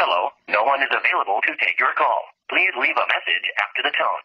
Hello, no one is available to take your call. Please leave a message after the tone.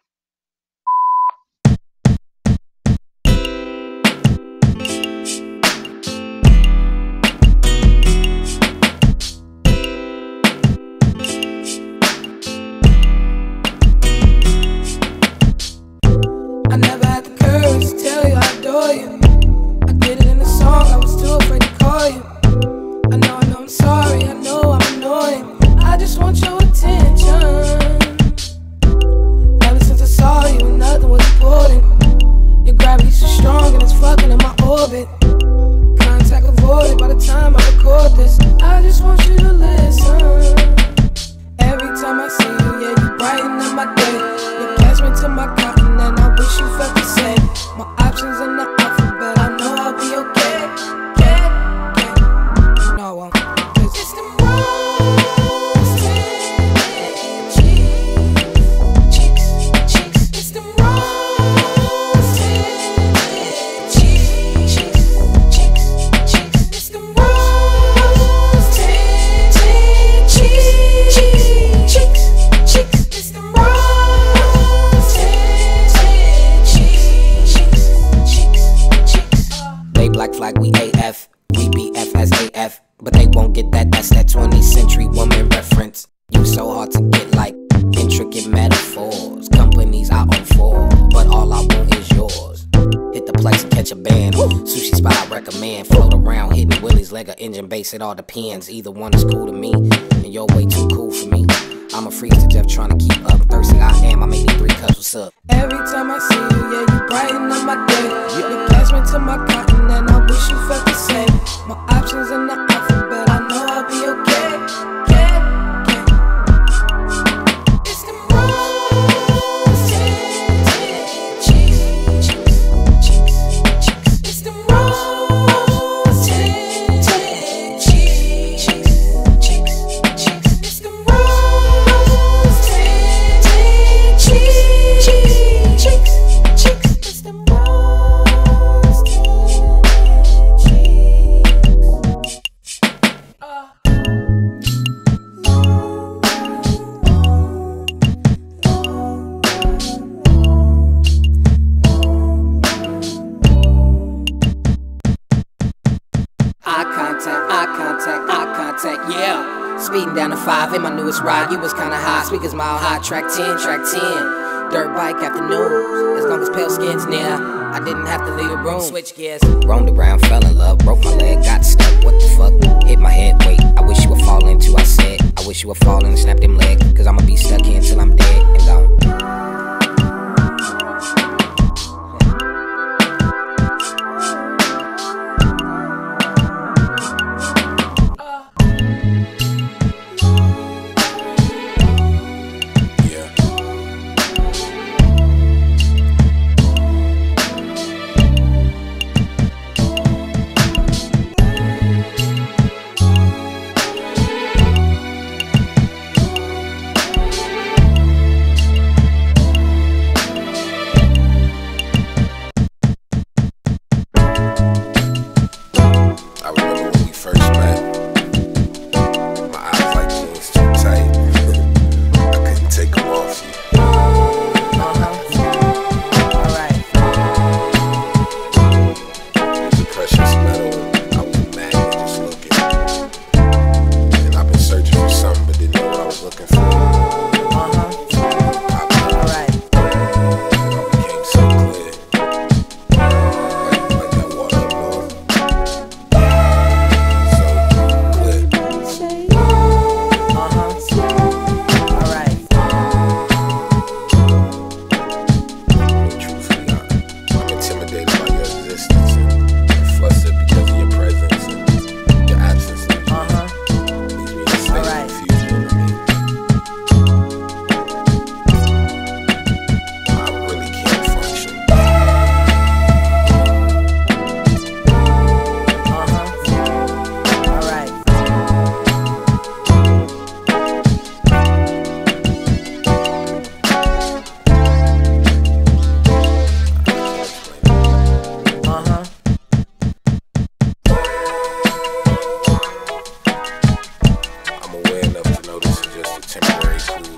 Flag, we AF. We as AF. But they won't get that, that's that 20th century women reference. You so hard to get like intricate metaphors. Companies I own for, but all I want is yours. Hit the place and catch a band. Sushi spot I recommend. Float around, hitting Willie's leg or engine base, it all depends. Either one is cool to me, and you're way too cool for me. I'm a freak to death trying to keep up. Thirsty I am, I make me three cups, what's up? Every time I see you, yeah, you brighten up my day. You pass me to my cotton, and I wish you felt the same. My options in the alphabet, Eye contact, eye contact, eye contact, yeah. Speeding down the five in my newest ride, you was kinda high. Speakers mile high, track 10, track 10. Dirt bike after news, as long as pale skin's near. I didn't have to leave the room. Switch gears, roamed around, fell in love, broke my leg, got stuck. What the fuck? Hit my head, wait. I wish you would fall into. I said, I wish you would fall in and snap them legs, cause I'ma be just cool.